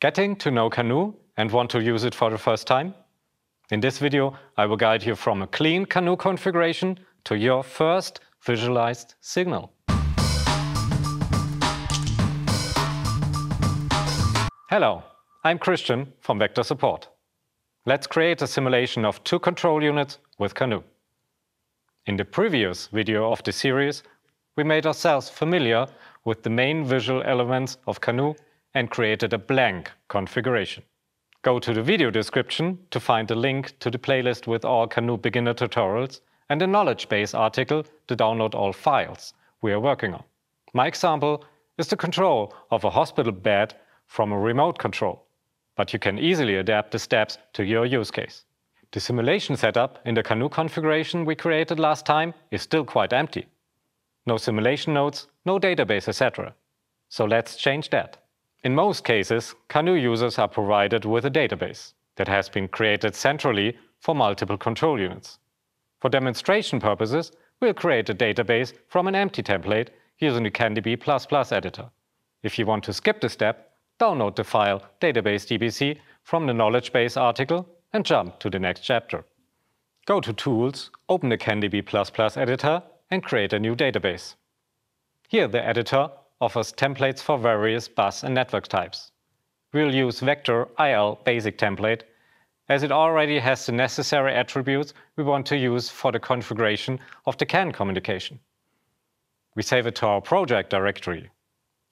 Getting to know CANoe and want to use it for the first time? In this video, I will guide you from a clean CANoe configuration to your first visualized signal. Hello, I'm Christian from Vector Support. Let's create a simulation of two control units with CANoe. In the previous video of the series, we made ourselves familiar with the main visual elements of CANoe and created a blank configuration. Go to the video description to find a link to the playlist with all CANoe beginner tutorials and a knowledge base article to download all files we are working on. My example is the control of a hospital bed from a remote control, but you can easily adapt the steps to your use case. The simulation setup in the CANoe configuration we created last time is still quite empty. No simulation nodes, no database, etc. So let's change that. In most cases, CANoe users are provided with a database that has been created centrally for multiple control units. For demonstration purposes, we'll create a database from an empty template using the CanDB++ editor. If you want to skip the step, download the file database.dbc from the knowledge base article and jump to the next chapter. Go to Tools, open the CanDB++ editor and create a new database. Here the editor offers templates for various bus and network types. We'll use Vector IL basic template as it already has the necessary attributes we want to use for the configuration of the CAN communication. We save it to our project directory.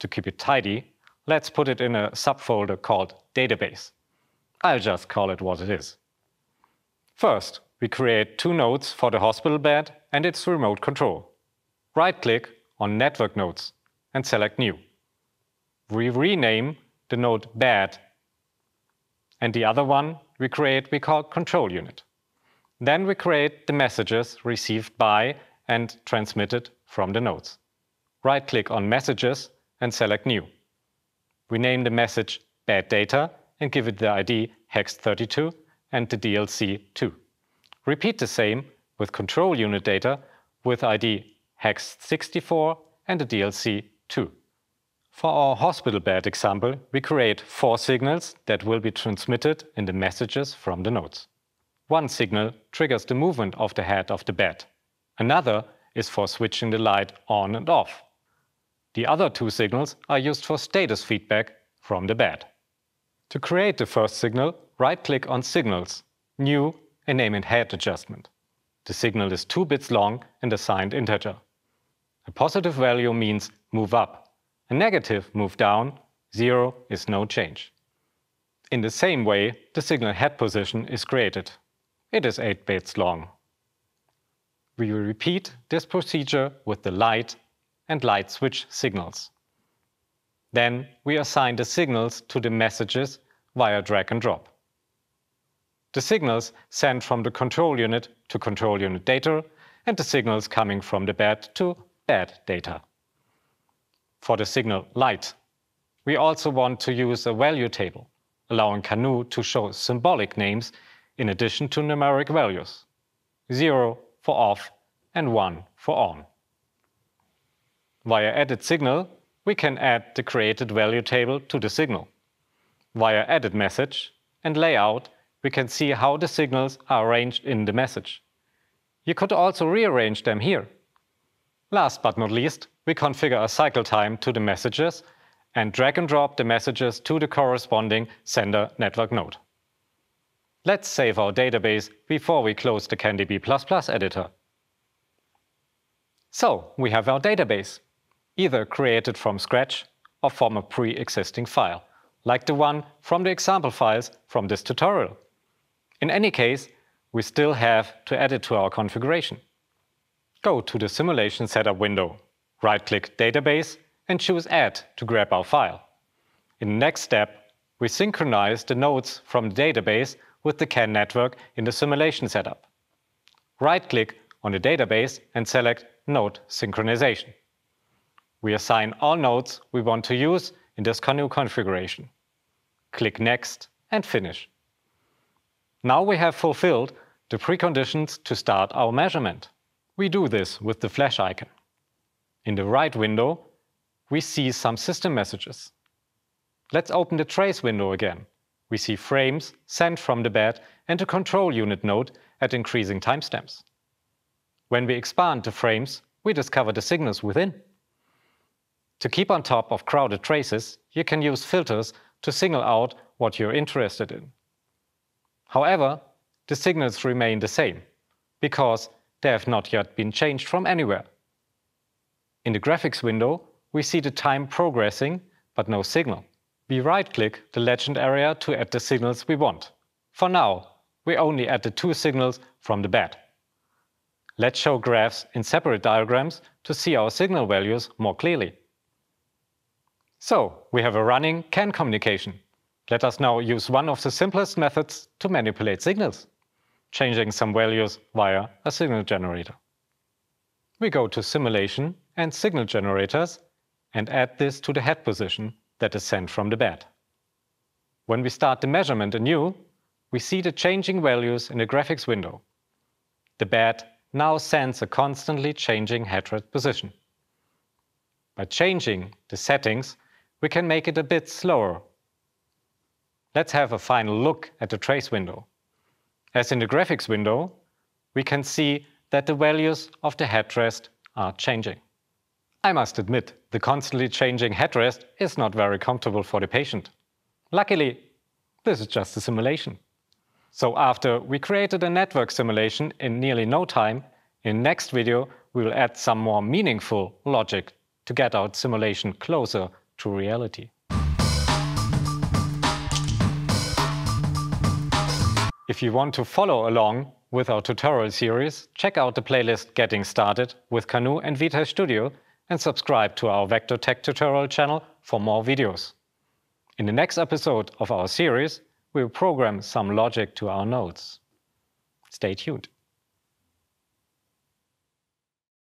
To keep it tidy, let's put it in a subfolder called database. I'll just call it what it is. First, we create two nodes for the hospital bed and its remote control. Right-click on Network Nodes and select New. We rename the node Bad, and the other one we create we call Control Unit. Then we create the messages received by and transmitted from the nodes. Right-click on Messages and select New. We name the message Bad Data and give it the ID hex32 and the DLC 2. Repeat the same with control unit data with ID hex64 and the DLC 2. For our hospital bed example, we create four signals that will be transmitted in the messages from the nodes. One signal triggers the movement of the head of the bed. Another is for switching the light on and off. The other two signals are used for status feedback from the bed. To create the first signal, right-click on Signals, New, and name it Head Adjustment. The signal is 2 bits long and assigned integer. A positive value means move up. A negative move down. Zero is no change. In the same way, the signal head position is created. It is 8 bits long. We will repeat this procedure with the light and light switch signals. Then we assign the signals to the messages via drag and drop. The signals sent from the control unit to control unit data and the signals coming from the bed to bed data. For the signal light, we also want to use a value table, allowing CANoe to show symbolic names in addition to numeric values. 0 for off and 1 for on. Via edit signal, we can add the created value table to the signal. Via edit message and layout, we can see how the signals are arranged in the message. You could also rearrange them here. Last but not least, we configure a cycle time to the messages and drag and drop the messages to the corresponding sender network node. Let's save our database before we close the CanDB++ editor. So, we have our database, either created from scratch or from a pre-existing file, like the one from the example files from this tutorial. In any case, we still have to add it to our configuration. Go to the Simulation Setup window, right-click Database and choose Add to grab our file. In the next step, we synchronize the nodes from the database with the CAN network in the simulation setup. Right-click on the database and select Node Synchronization. We assign all nodes we want to use in this CANoe configuration. Click Next and Finish. Now we have fulfilled the preconditions to start our measurement. We do this with the flash icon. In the right window, we see some system messages. Let's open the trace window again. We see frames sent from the bed and a control unit node at increasing timestamps. When we expand the frames, we discover the signals within. To keep on top of crowded traces, you can use filters to single out what you're interested in. However, the signals remain the same, because they have not yet been changed from anywhere. In the graphics window, we see the time progressing, but no signal. We right-click the legend area to add the signals we want. For now, we only add the two signals from the bed. Let's show graphs in separate diagrams to see our signal values more clearly. So, we have a running CAN communication. Let us now use one of the simplest methods to manipulate signals, changing some values via a signal generator. We go to Simulation and Signal Generators and add this to the head position that is sent from the bed. When we start the measurement anew, we see the changing values in the graphics window. The bed now sends a constantly changing head position. By changing the settings, we can make it a bit slower. Let's have a final look at the trace window. As in the graphics window, we can see that the values of the headrest are changing. I must admit, the constantly changing headrest is not very comfortable for the patient. Luckily, this is just a simulation. So after we created a network simulation in nearly no time, in next video we will add some more meaningful logic to get our simulation closer to reality. If you want to follow along with our tutorial series, check out the playlist Getting Started with CANoe and vTESTstudio and subscribe to our Vector Tech tutorial channel for more videos. In the next episode of our series, we will program some logic to our nodes. Stay tuned.